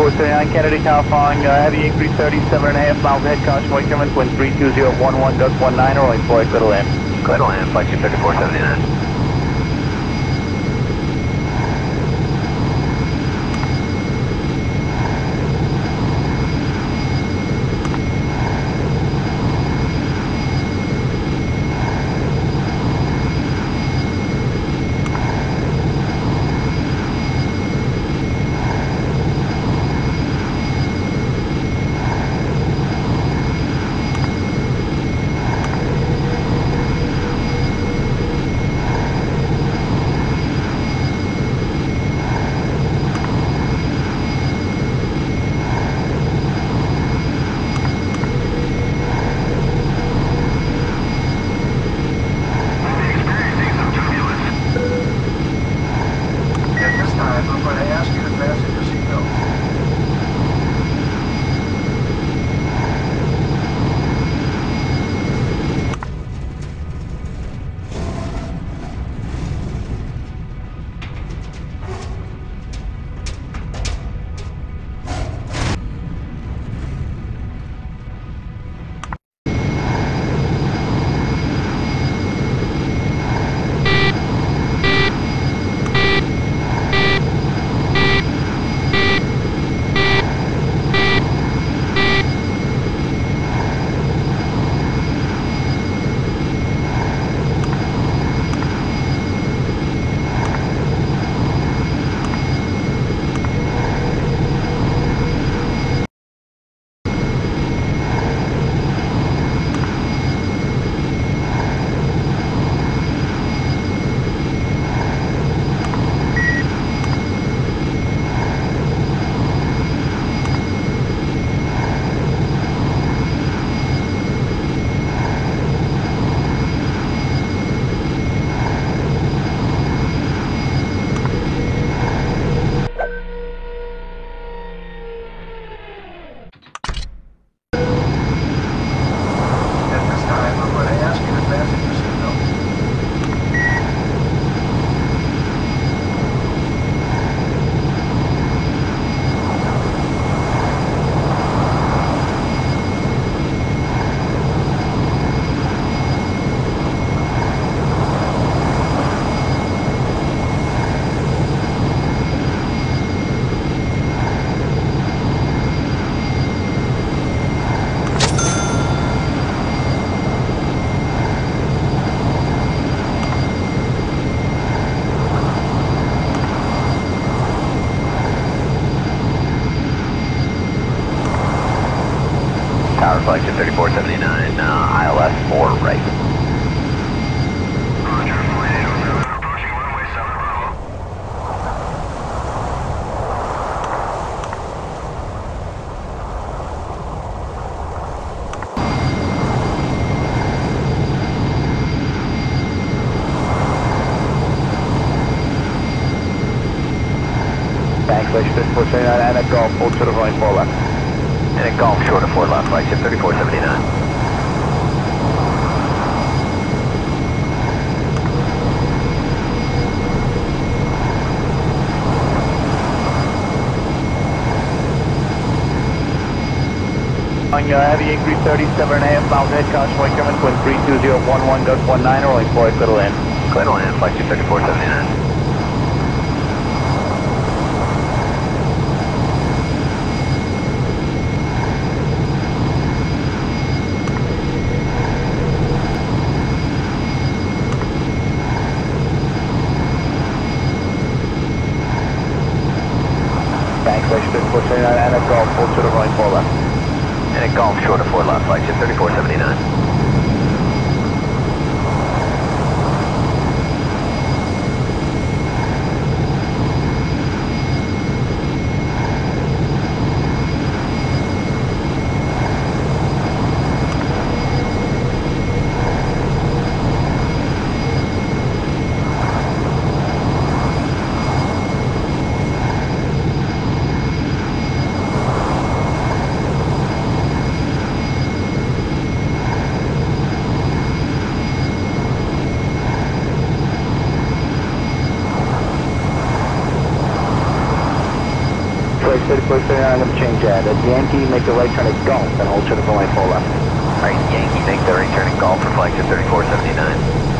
3479 Kennedy following uh, heavy increase 37 and a half miles ahead, caution German, wind 32011, gust 19, rolling for clear to land. Clear to land, flight 3479. Tower flight 3479, uh, ILS 4 right. Roger, approaching runway 7 Bravo. Thanks, flight 3479 and a golf, hold to the right, four left. And a Golf short of 4 left, flight 3479. Following uh, heavy increase 37 and a half miles ahead, caution wake German, wind 32011, gust 19, rolling for clear to land. Clear to land, flight 3479. 3439, I'm going to change that. At Yankee, make a right turn at Golf, and hold short of runway 4 left. Right, Yankee, make the return and golf for flight to 3479.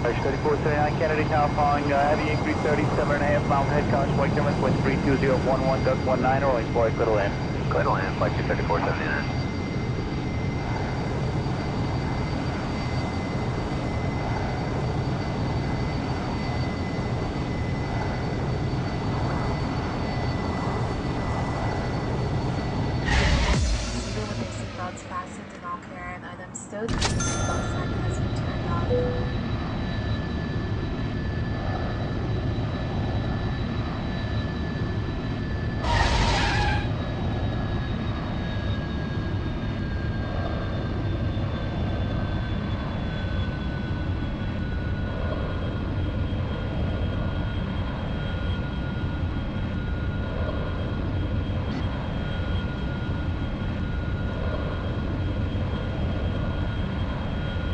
3439 Kennedy Tower following uh, heavy increase 37 and a half miles head caution wake number wind 32011 duck 19 rolling for to land. Clear to land, flight to 3479. Even with their seatbelts fastened and all care and stowed,